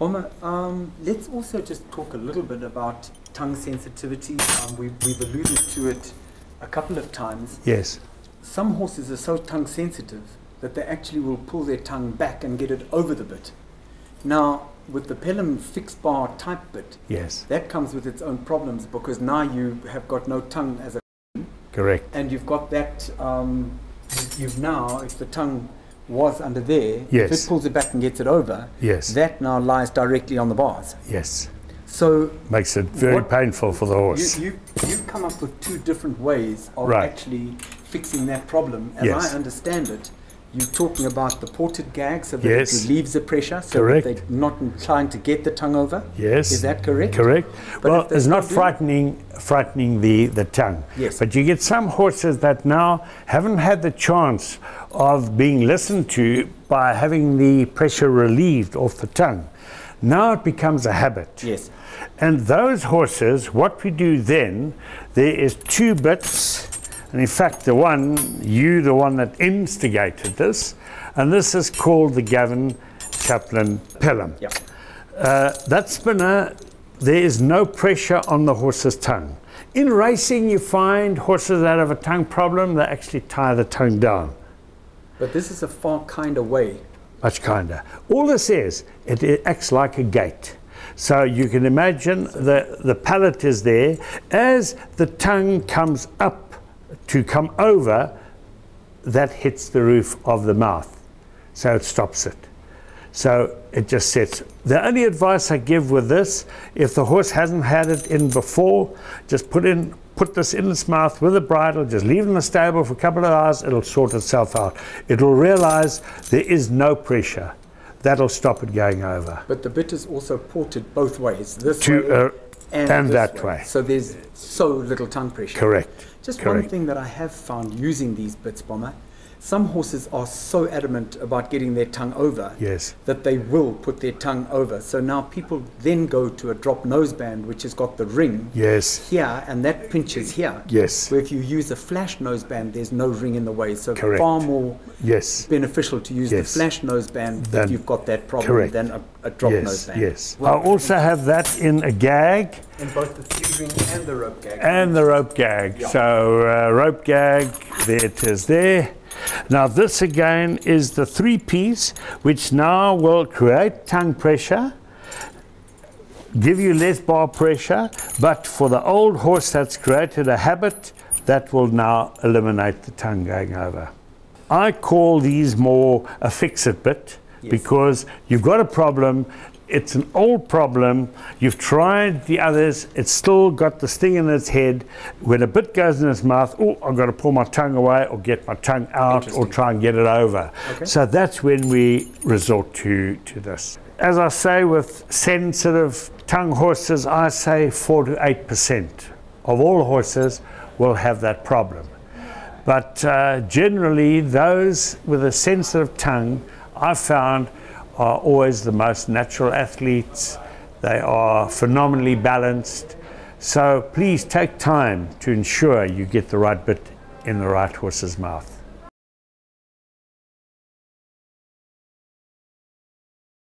Oma, um, let's also just talk a little bit about tongue sensitivity. Um, we, we've alluded to it a couple of times. Yes. Some horses are so tongue sensitive that they actually will pull their tongue back and get it over the bit. Now, with the Pelham fixed bar type bit, Yes. that comes with its own problems because now you have got no tongue as a Correct. and you've got that um, you've now if the tongue was under there if Yes. it pulls it back and gets it over Yes. that now lies directly on the bars Yes. so Makes it very What- painful for the horse. you, you, you've come up with two different ways of Right. actually fixing that problem as Yes. i understand it you're talking about the ported gag so that Yes. it relieves the pressure so Correct. that they're not inclined to get the tongue over yes. is that correct Correct. But well, it's not frightening, frightening the, the tongue. Yes. But you get some horses that now haven't had the chance of being listened to by having the pressure relieved off the tongue. Now it becomes a habit. yes And those horses, what we do then, there is two bits, and in fact, the one, you, the one that instigated this, and this is called the Gavin Chaplin Pelham. yeah Uh, that spinner, there is no pressure on the horse's tongue. In racing, you find horses that have a tongue problem, they actually tie the tongue down. but this is a far kinder way much kinder. All this is, it, it acts like a gate. So you can imagine the, the palate is there. As the tongue comes up to come over, that hits the roof of the mouth. So it stops it. So it just sits. The only advice I give with this, if the horse hasn't had it in before, just put in put this in its mouth with a bridle, just leave it in the stable for a couple of hours, it'll sort itself out. It'll realize there is no pressure. That'll stop it going over. But the bit is also ported both ways, this To, way uh, and, and that way. So there's so little tongue pressure. Correct. Just one thing that I have found using these bits, Bomber, some horses are so adamant about getting their tongue over Yes. that they will put their tongue over. So now people then go to a drop nose band, which has got the ring Yes. here, and that pinches here. Yes. Where if you use a flash nose band, there's no ring in the way. So Correct. far more Yes. beneficial to use Yes. the flash nose band Than- if you've got that problem Correct. than a, a drop nose Yes. band. Yes. I also have that in a gag. in both the three ring and the rope gag. and the rope gag. Yeah. So uh, rope gag, there it is there. Now this again is the three piece, which now will create tongue pressure, give you less bar pressure, but for the old horse that's created a habit, that will now eliminate the tongue going over. I call these more a fix-it bit Yes. because you've got a problem. It's an old problem. You've tried the others. It's still got the sting in its head. When a bit goes in its mouth, oh, I've got to pull my tongue away or get my tongue out or try and get it over. Okay. So that's when we resort to, to this. As I say, with sensitive tongue horses, I say 4 to 8% of all horses will have that problem. But uh, generally, those with a sensitive tongue, I found, are always the most natural athletes. They are phenomenally balanced. So please take time to ensure you get the right bit in the right horse's mouth.